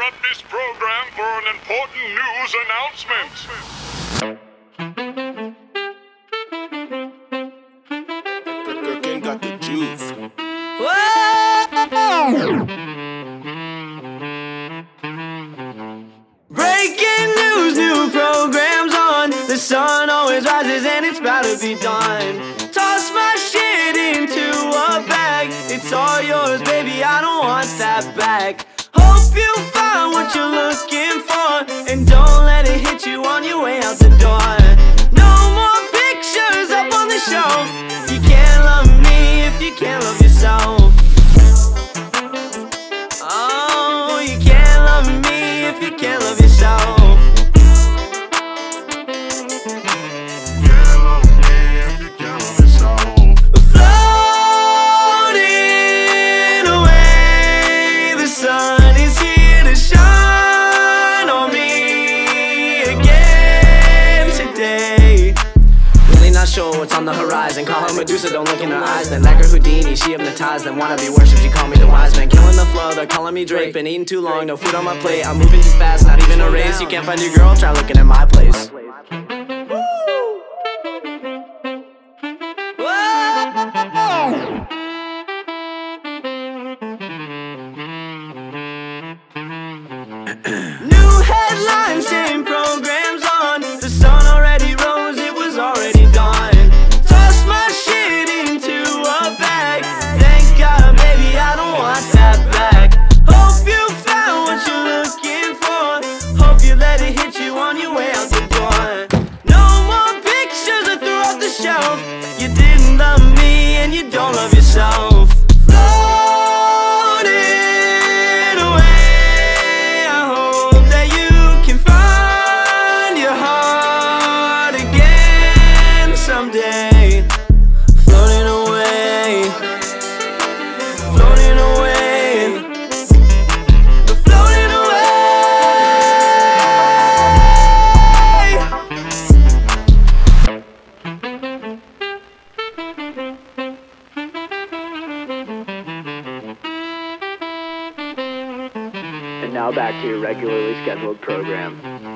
interrupt this program for an important news announcement. Got the juice. Breaking news, new programs on. The sun always rises and it's about to be done. Toss my shit into a bag. It's all yours, baby. I don't want that back. Hope you find what you're looking for. Sure what's on the horizon. Call her Medusa, don't look in her eyes. Then like her Houdini, she hypnotized. Then wanna be worshipped, she call me the wise man. Killing the flow, they're calling me Drake. Been eating too long, no food on my plate. I'm moving too fast, not even a race. You can't find your girl, try looking at my place. Let it hit you on your way out the door. No more pictures I threw off the shelf. You didn't love me and you don't love yourself. Now back to your regularly scheduled program.